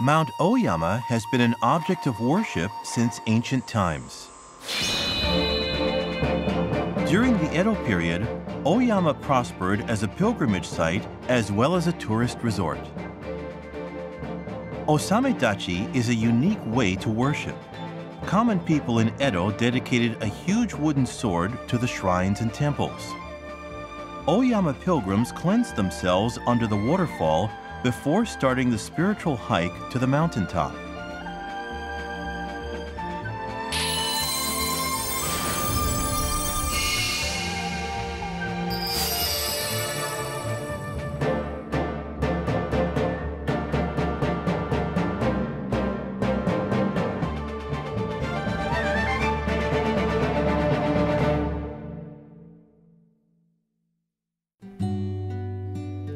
Mount Oyama has been an object of worship since ancient times. During the Edo period, Oyama prospered as a pilgrimage site as well as a tourist resort. Osamedachi is a unique way to worship. Common people in Edo dedicated a huge wooden sword to the shrines and temples. Oyama pilgrims cleanse themselves under the waterfall before starting the spiritual hike to the mountaintop.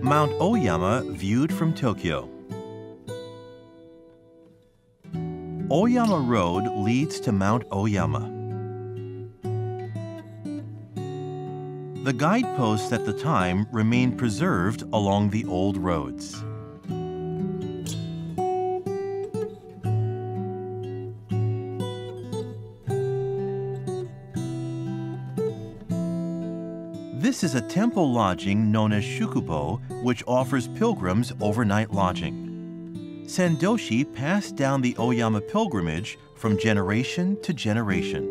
Mount Oyama viewed from Tokyo. Oyama Road leads to Mount Oyama. The guideposts at the time remain preserved along the old roads. This is a temple lodging known as Shukubo, which offers pilgrims overnight lodging. Sendoshi passed down the Oyama pilgrimage from generation to generation.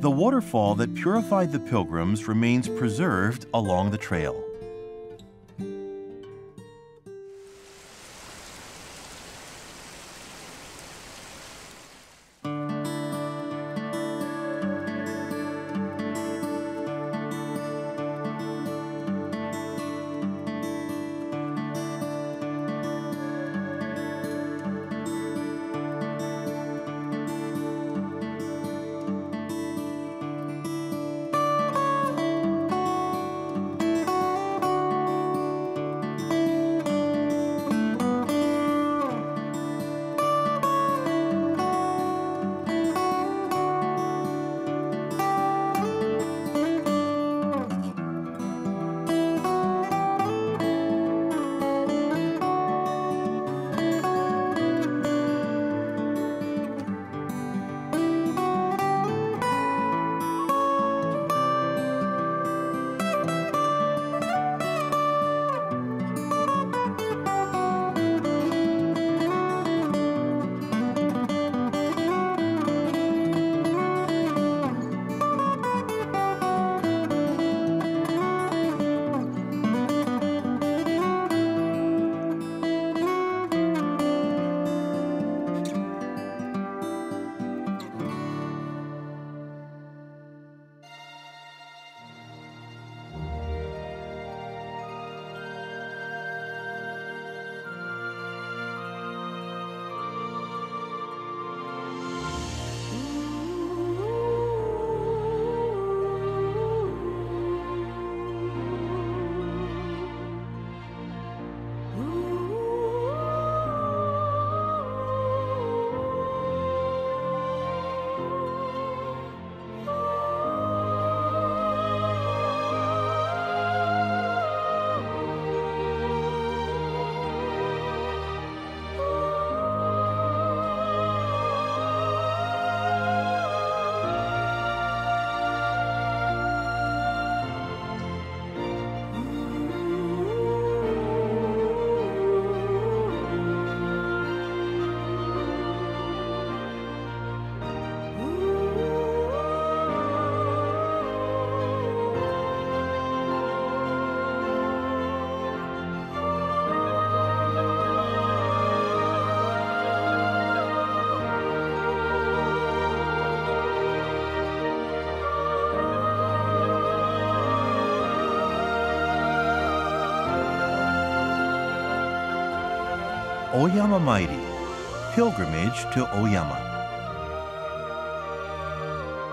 The waterfall that purified the pilgrims remains preserved along the trail. Oyama Mairi, Pilgrimage to Oyama.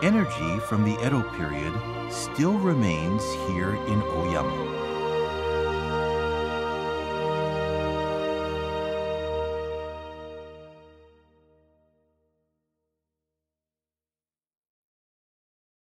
Energy from the Edo period still remains here in Oyama.